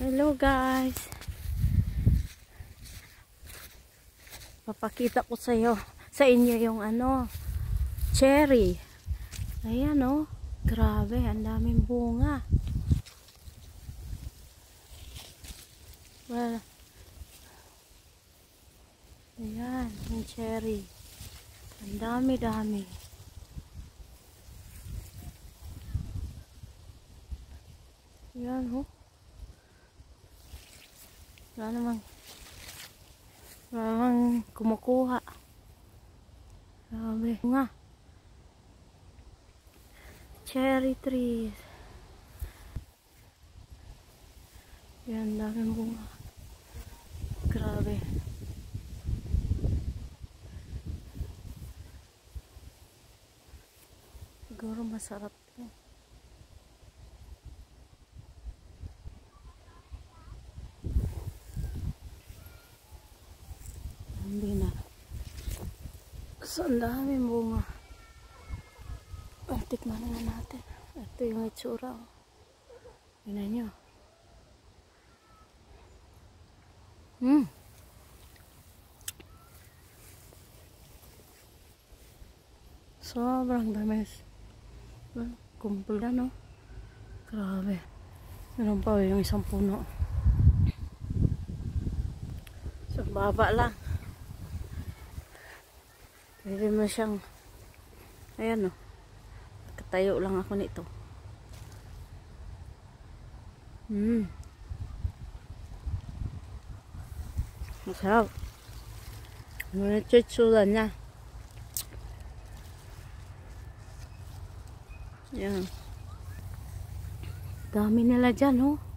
Hello guys. Papakita ko sa iyo, sa inyo yung ano, cherry. Ayan oh. Grabe, ang daming bunga. Well, ayan, yung cherry. Ang dami-dami. Ayan oh. Wala namang wala namang kumukuha. Grabe. Nga. Cherry trees. Yan, daming bunga. Grabe. Siguro masarap So, ang daming bunga. Ang tikman na natin. Ito yung itsura. oh. Tingnan nyo. Hmm. Sobrang damis. Kumpul na, no? Grabe. Meron pa oh, yung isang puno. So, baba lang. Pwede mo siyang ayan, no? Katayo lang ako nito. Hmm. Masarap. May chitsula niya. Yan. Dami nila dyan, oh.